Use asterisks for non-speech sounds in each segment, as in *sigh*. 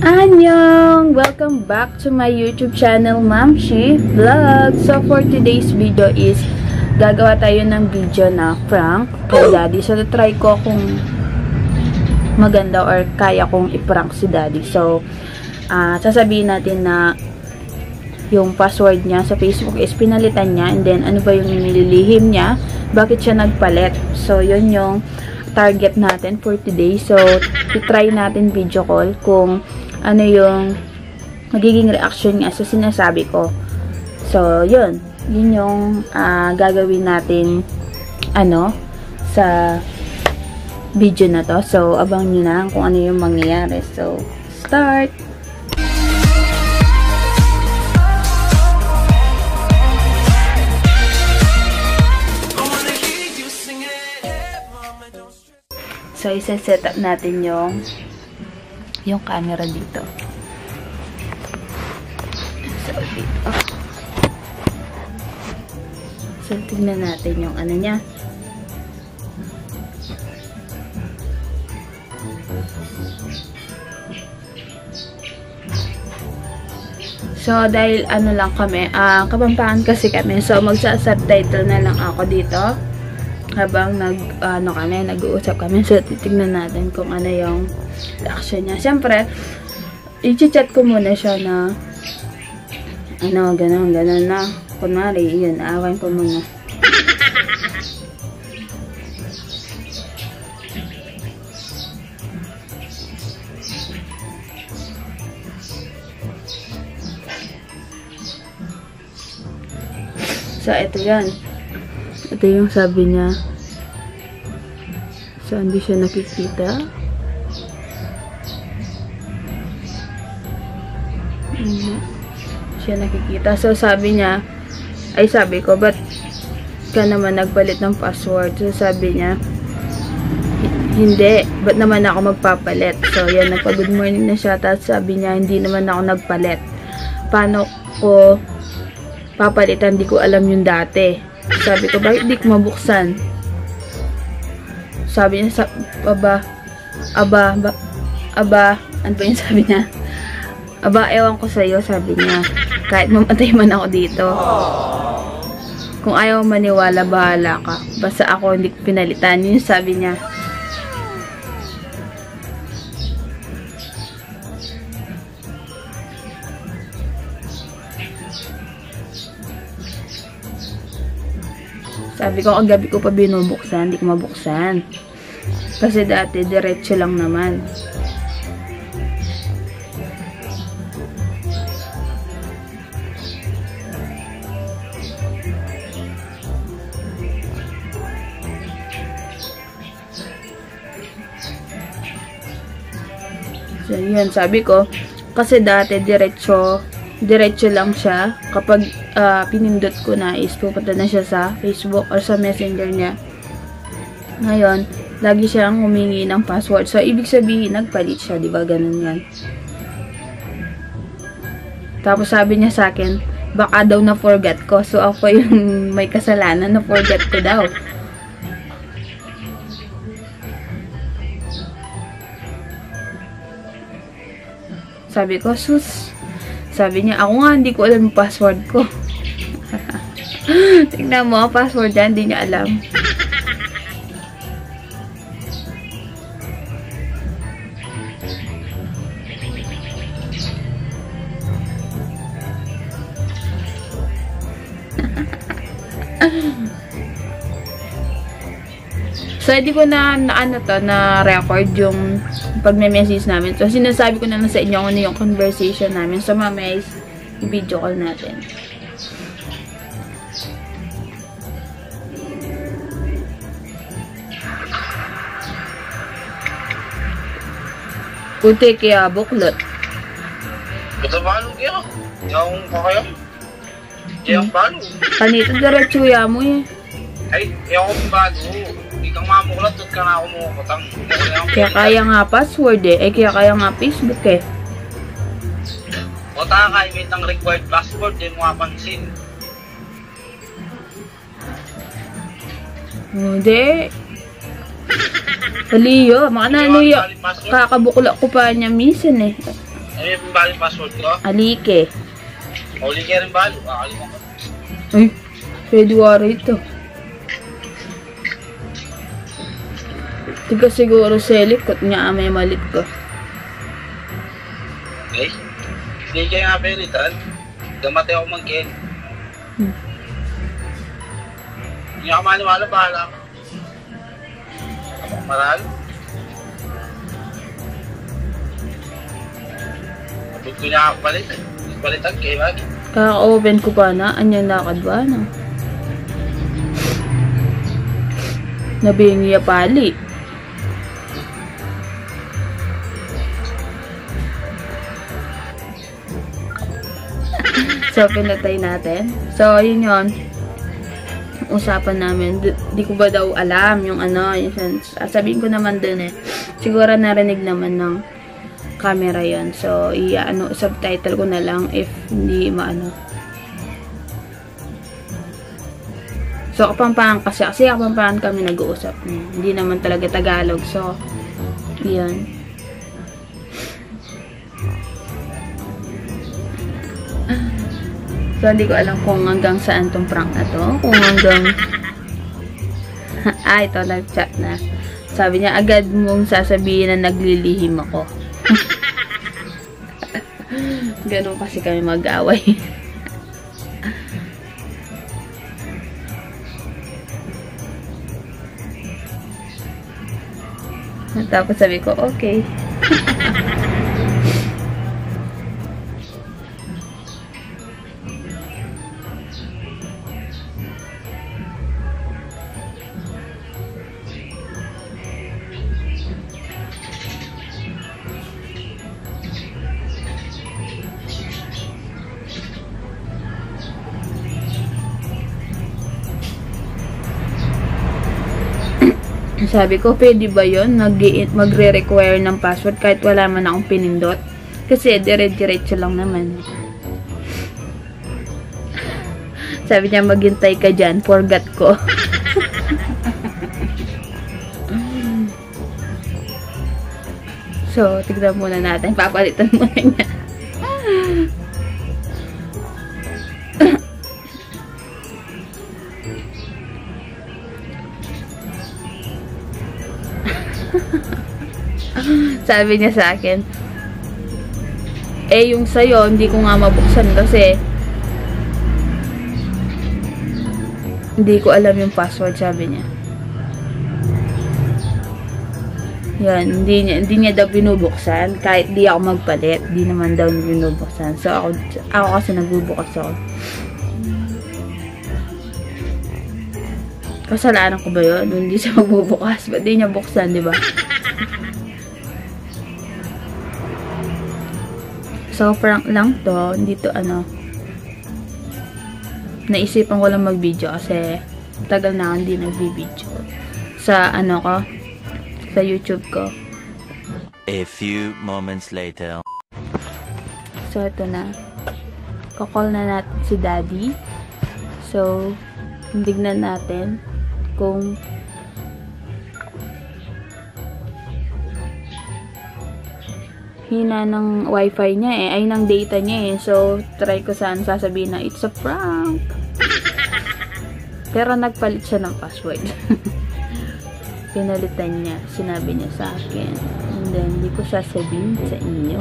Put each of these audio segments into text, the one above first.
Annyeong! Welcome back to my YouTube channel, Mamshi Vlog. So, for today's video is gagawa tayo ng video na prank kay Daddy. So, try ko kung maganda or kaya kong iprank si Daddy. So, uh, sasabihin natin na yung password niya sa Facebook is pinalitan niya and then ano ba yung nililihim niya, bakit siya nagpalit. So, yun yung target natin for today. So, try natin video call kung ano yung magiging reaction niya sa sinasabi ko. So, yun. Yun yung uh, gagawin natin ano sa video na to. So, abang nyo na kung ano yung mangyayari. So, start! So, isa-set up natin yung yung camera dito. So, dito. So, tignan natin yung ano niya. So, dahil ano lang kami, uh, kapampangan kasi kami. So, magsa-subtitle na lang ako dito. Habang nag, ano kami, nag-uusap kami. So, titignan natin kung ano yung reaction niya. Siyempre, i-chat ko muna siya na ano, gano'n, gano'n na. Kunwari, yun, aawain ko muna. So, ito yan. Ito yung sabi niya. So, hindi siya nakikita. Hindi siya nakikita. So, sabi niya, ay sabi ko, ba't ka naman nagpalit ng password? So, sabi niya, hindi, ba't naman ako magpapalit? So, yan, nagpa-good morning na siya. Tapos sabi niya, hindi naman ako nagpalit. Paano ko papalitan, di ko alam yung dati. Sabi ko, bakit di ko mabuksan? Sabi niya, sa, aba, aba, ba, aba, ano pa yung sabi niya? Aba, ewan ko sa'yo, sabi niya. Kahit mamatay man ako dito. Kung ayaw maniwala, bahala ka. Basta ako hindi pinalitan. Yun sabi niya. Sabi ko, ang gabi ko pa binubuksan, hindi ko mabuksan. Kasi dati, diretso lang naman. So, yun, sabi ko, kasi dati, diretso, diretso lang siya. Kapag uh, pinindot ko na is pupunta na siya sa Facebook or sa messenger niya. Ngayon, lagi siyang humingi ng password. So, ibig sabihin, nagpalit siya. Diba? Ganun yan. Tapos, sabi niya sa akin, baka daw na-forget ko. So, ako yung *laughs* may kasalanan. Na-forget ko daw. Sabi ko, sus, sabi niya, ako nga, hindi ko alam yung password ko. *laughs* Tingnan mo, password niya, hindi niya alam. *laughs* So, hindi ko na, na ano to, na record yung pagme-message namin. So, sinasabi ko na lang sa inyo kung ano yung conversation namin. So, mamaya is i-video call natin. Puti kaya buklot. Ito balo kaya. Yung kakaya. Yung balo. Kanito diretso ya mo eh. Ay, yung balo. Hindi kang mamuklat, doon ka na ako mukutang. *laughs* Kaya kaya nga password eh. Eh, kaya kaya nga Facebook eh. O taka ka, imit ng required password, di mo mapansin. Hindi. Aliyo, mga nanuyo. Kakabukla ko pa niya minsan eh. Ano yung bali password ko? Alike. Uli ka rin bali. Kakalimutan ko. Ay, pwede wari ito. Tiga siguro selik kot nga may malit ko. Okay? Hindi kayo nga pilitan. Gamatay ako mag-gen. Hmm. Hindi ako maniwala, bahala ako. Maralo. Abot ko niya ako palit. Palitan kayo lagi. Kaka-open ko pa na, anyan lakad ba na? Nabingi ya pali. So, pinatay natin. So, yun yun. Usapan namin. Di, di ko ba daw alam yung ano, yung, sabihin ko naman dun eh. Siguro narinig naman ng camera yon So, i ano, subtitle ko na lang if hindi maano. So, kapampangan kasi. Kasi kapampangan kami nag-uusap. Hmm, Hindi naman talaga Tagalog. So, yun. So, hindi ko alam kung hanggang saan tong prank na to. Kung hanggang... *laughs* ah, ito, nag-chat na. Sabi niya, agad mong sasabihin na naglilihim ako. *laughs* Ganun kasi kami mag-away. *laughs* Tapos sabi ko, okay. Sabi ko, pwede ba yun? Mag magre-require ng password kahit wala man akong pinindot? Kasi dire-diretso lang naman. *laughs* Sabi niya, maghintay ka dyan. Forgot ko. *laughs* so, tignan muna natin. Papalitan muna niya. Sabi niya sa akin, eh yung sa'yo, hindi ko nga mabuksan kasi hindi ko alam yung password, sabi niya. Yan, hindi niya, hindi niya daw binubuksan. Kahit di ako magpalit, di naman daw binubuksan. So, ako, ako kasi nagbubukas ako. Kasalanan ko ba yun? Hindi siya *laughs* magbubukas. Ba't di niya buksan, di ba? So, prank lang to. Hindi to ano. Naisipan ko lang mag-video kasi tagal na hindi nag-video. Sa ano ko, sa YouTube ko. A few moments later. So, ito na. Kakall na natin si Daddy. So, tignan natin kung hina ng wifi niya eh, ay ng data niya eh. So, try ko saan sasabihin na it's a prank. *laughs* Pero nagpalit siya ng password. *laughs* Pinalitan niya. Sinabi niya sa akin. And then, hindi ko sasabihin sa inyo.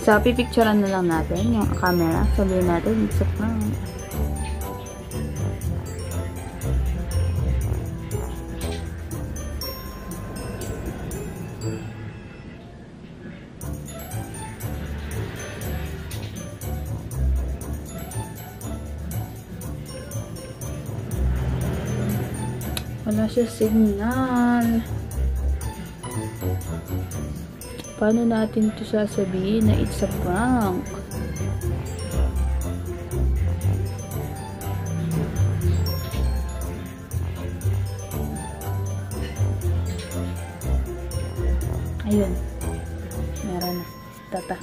*laughs* so, pipicturean na lang natin yung camera. Sabihin natin, it's a prank. Wala siya signal. Paano natin to sasabihin na it's a prank? Ayun. Meron na. Tata.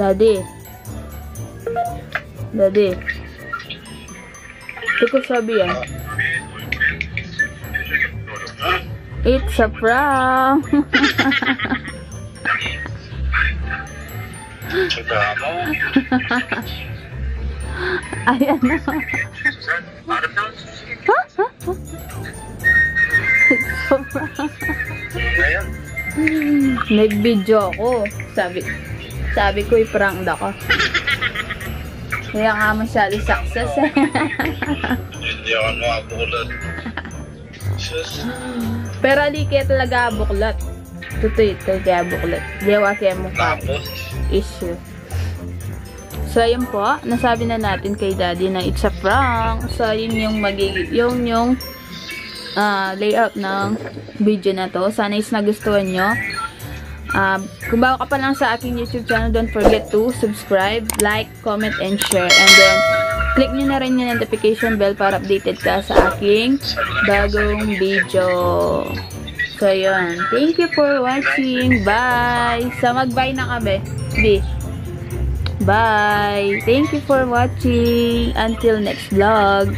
Daddy. Daddy. Ito sabi yan. It's a prank. *laughs* Ayan na. *laughs* Nag-video ako. Sabi, sabi ko i-prank ako. Kaya nga masyado success eh. Hindi ako makabulat. Pero di kaya talaga buklat. Totoo ito kaya buklat. Ako kaya mukha issue. So, ayun po. Nasabi na natin kay daddy na it's a prank. So, yun yung magiging, yung yung ah, layout ng video na to. Sana is nagustuhan nyo. Ah, kung bago ka pa lang sa aking YouTube channel, don't forget to subscribe, like, comment, and share. And then, click nyo na rin yung notification bell para updated ka sa aking bagong video. So, yun. Thank you for watching. Bye! Sa mag-bye na kami. B. Bye! Thank you for watching. Until next vlog.